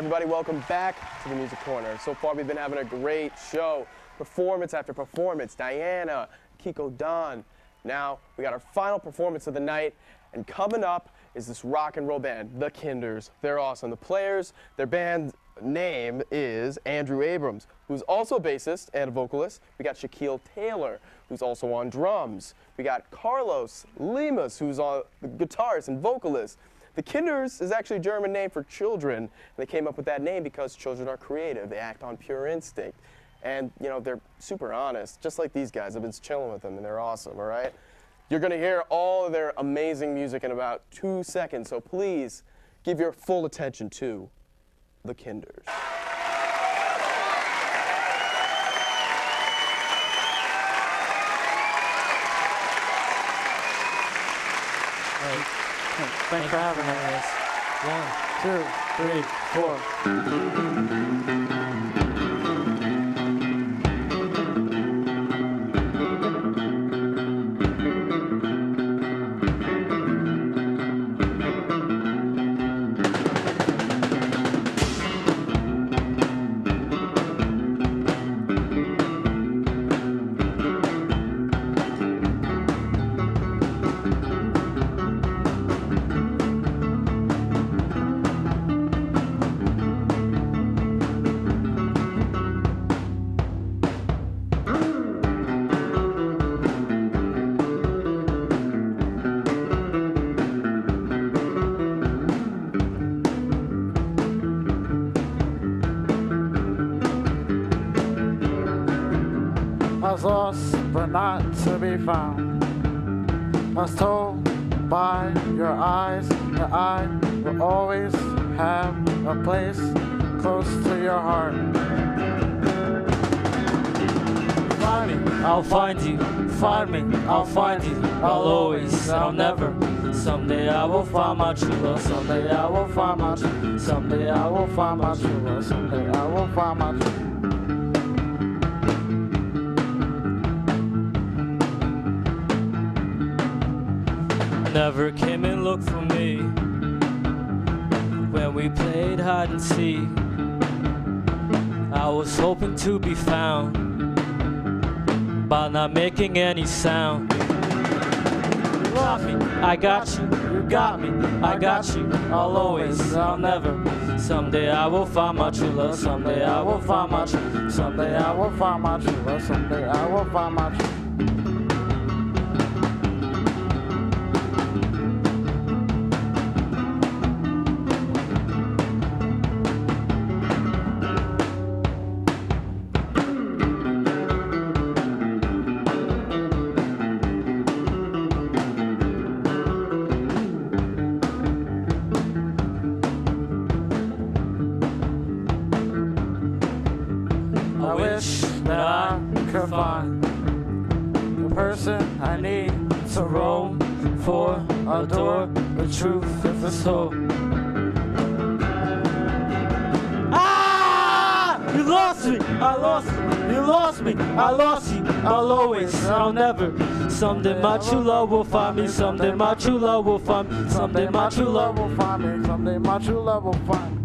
everybody. Welcome back to the Music Corner. So far, we've been having a great show. Performance after performance. Diana, Kiko Don. Now, we got our final performance of the night. And coming up is this rock and roll band, The Kinders. They're awesome. The players, their band name is Andrew Abrams, who's also a bassist and a vocalist. We got Shaquille Taylor, who's also on drums. We got Carlos Lemus, who's on the guitarist and vocalist. The Kinders is actually a German name for children. And they came up with that name because children are creative. They act on pure instinct. And, you know, they're super honest, just like these guys. I've been chilling with them, and they're awesome, all right? You're going to hear all of their amazing music in about two seconds, so please give your full attention to the Kinders. Thanks for having us. One, two, three, four. Was lost, but not to be found. I was told by your eyes that I will always have a place close to your heart. Find me, I'll find you. Find me, I'll find you. I'll always, I'll never. Someday I will find my true love. Someday I will find my true. Someday I will find my true love. Someday I will find my true. Never came and looked for me when we played hide and seek. I was hoping to be found by not making any sound. You got me, I got you, you got me, I got you. I'll always, I'll never. Someday I will find my true love. Someday I will find my true. Someday I will find my true love. Someday I will find my true. Could find the person I need to roam for, adore the truth of the soul. Ah! You lost me, I lost you, you lost me, I lost you, I'll always, I'll never. Someday my true love will find me, someday my true love will find me, someday my true love will find me, someday my true love will find me.